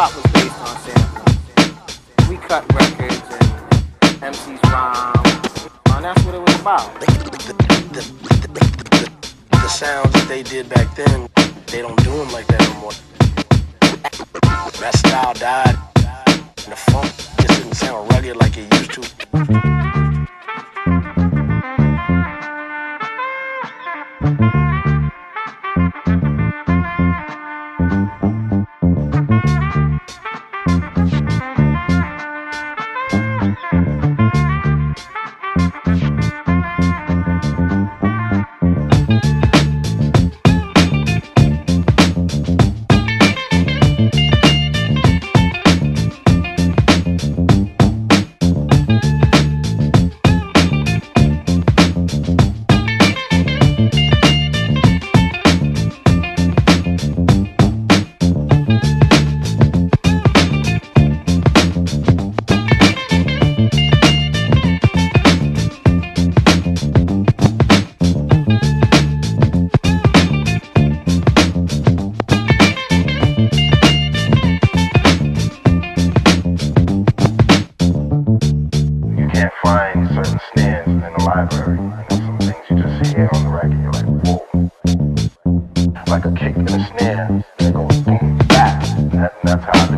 hop was based on samples. We cut records and MCs rhyme, and that's what it was about. The, the, the, the sounds that they did back then, they don't do them like that no more. That style died, and the funk just didn't sound rugged like it used to. Certain snares in the library. And there's some things you just hear on the record. You're like, whoa. Like a kick and a snare. And it goes boom, back. That, that's how